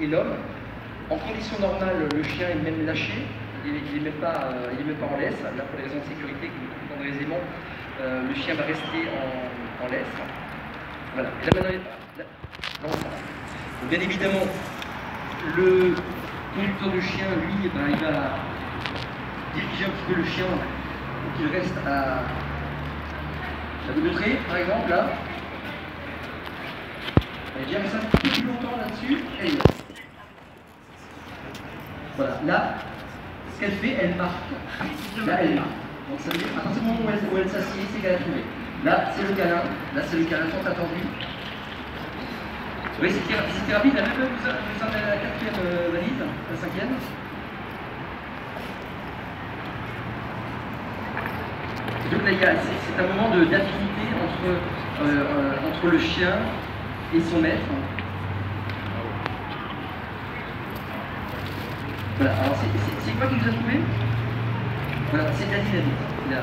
et l'homme. En conditions normales, le chien est même lâché, il n'est même, pas, euh, même pas en laisse. Là, pour les raisons de sécurité que vous comprendrez aisément, euh, le chien va rester en, laisse. Voilà. Et bien évidemment, le conducteur de chien, lui, ben, il va diriger un petit peu le chien pour qu'il reste à la de par exemple, là. Elle gère ça plus longtemps là-dessus, et Voilà, là, ce qu'elle fait, elle marque. Là, elle marque. Donc ça veut dire, à partir du moment où elle, elle s'assied, c'est qu'elle a trouvé. Là, c'est le câlin. Là, c'est le câlin tant attendu. Oui, c'était rapide. La même vous, vous en avez la quatrième euh, valise, la cinquième. Donc là, c'est un moment d'affinité entre, euh, euh, entre le chien et son maître. Voilà, alors c'est quoi qui nous a trouvé? Voilà, c'est la dynamite. Il a,